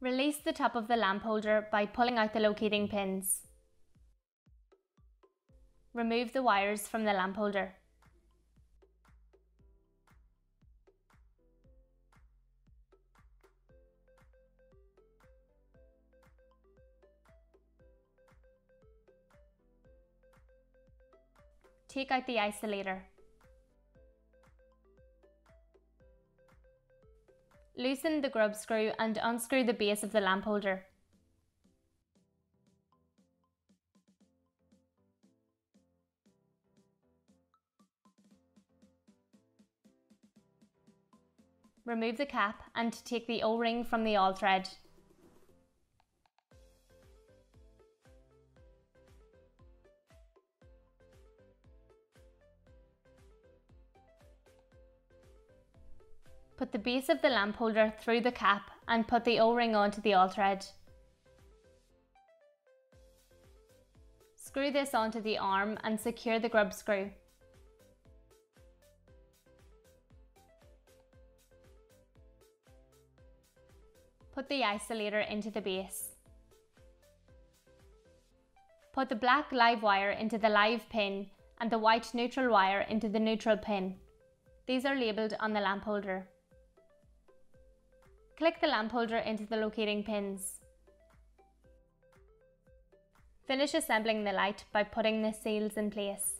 Release the top of the lamp holder by pulling out the locating pins. Remove the wires from the lamp holder. Take out the isolator. Loosen the grub screw and unscrew the base of the lamp holder. Remove the cap and take the O-ring from the all thread. Put the base of the lamp holder through the cap and put the O-ring onto the all thread. Screw this onto the arm and secure the grub screw. Put the isolator into the base. Put the black live wire into the live pin and the white neutral wire into the neutral pin. These are labelled on the lamp holder. Click the lamp holder into the locating pins. Finish assembling the light by putting the seals in place.